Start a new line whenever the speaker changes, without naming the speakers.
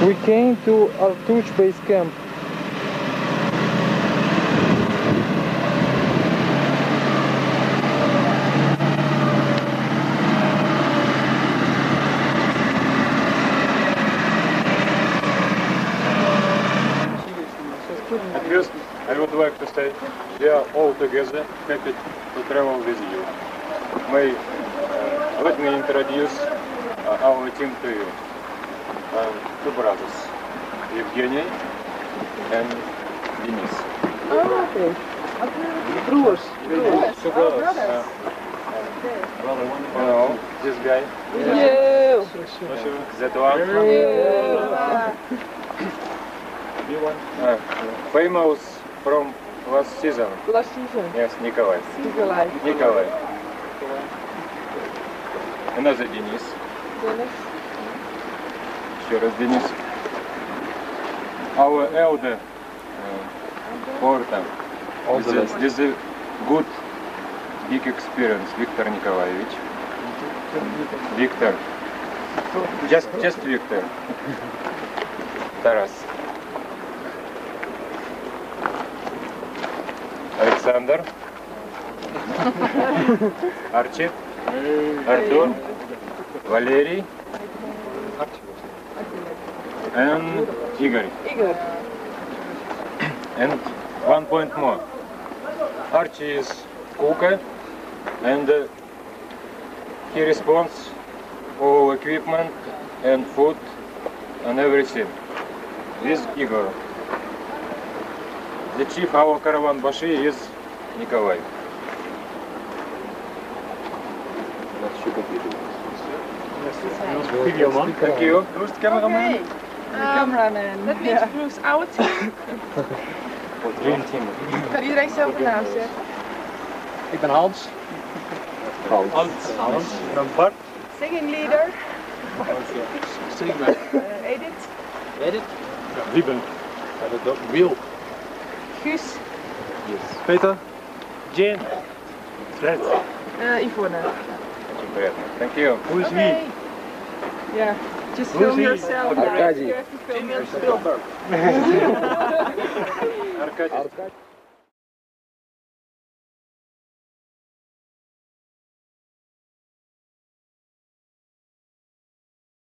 We came to Artuch base camp.
At first, I would like to say we are all together, happy to travel with you. May uh, let me introduce uh, our team to you. Um, two brothers, Evgeny and Denis.
Oh, okay.
Two brothers. Uh, you know, this guy,
Yo.
that one, uh, famous from last season.
Last season.
Yes, Nikolai.
Nikolai.
Nikolai. Another Denis.
Dennis.
Hier is Dennis. Our elder uh, porter. This, this is a good big experience, Viktor Nikolaevich. Viktor. Just, just Viktor. Taras. Александр. Арчи. Артур. Валерий. Арчи. And Игорь.
Igor.
And one point more. Archie is cooker and uh, he responds all equipment and food and everything. This Igor. The chief our caravan bashi is Nikolai. Yes, videoman. Thank you.
Who is de cameraman?
Okay. Um, ehm, cameraman.
Dat is Bruce Oud.
Voor Dream Team.
Kan iedereen zelf een naam zeggen?
Ik ben Hans.
Hans.
Hans.
Hans. Ik ben Bart.
Singing leader. Eh, Edith.
Edith.
Ja,
Ruben. Ja, Wil.
Guus. Yes.
Peter.
Jane. Fred.
Uh, Yvonne.
Очень приятно. Thank you. Who is
Okay. Yeah. Just film yourself.
Arkady.
You have to film yourself.
Аркадий.
Arkady.